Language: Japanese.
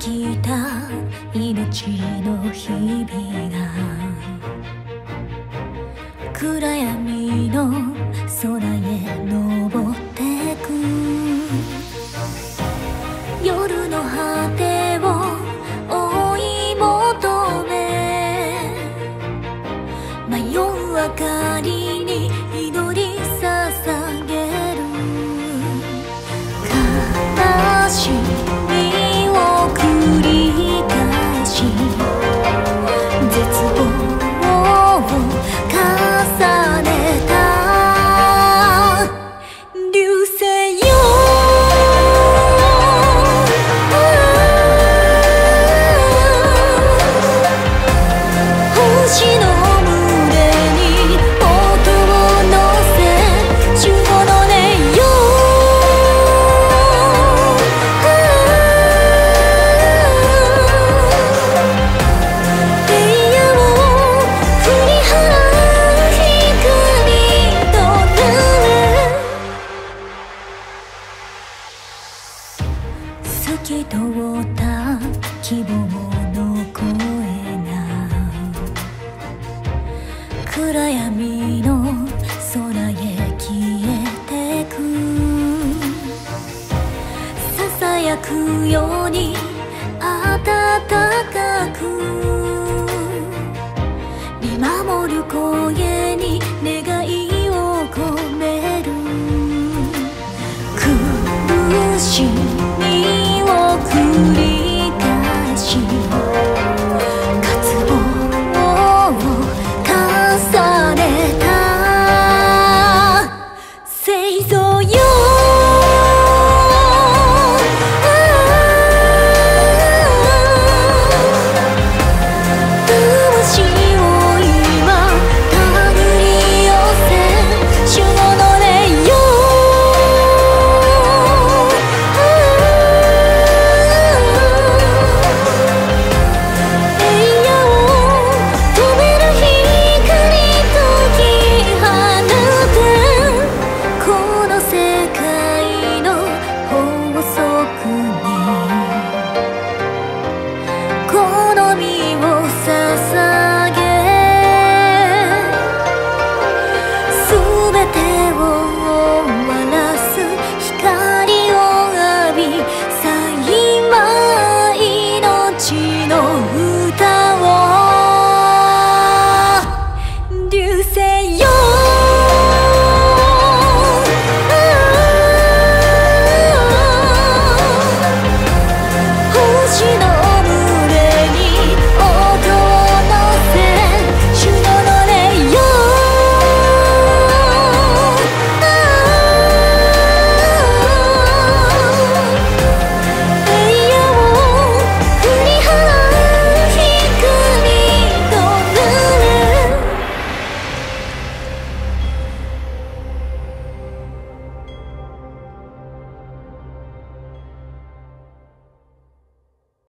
きた命の日々が暗闇の空へ登ってく。夜の果てを追い求め。迷う明かりに祈り捧げる。悲しみき通った希望の声が暗闇の空へ消えてくささやくよ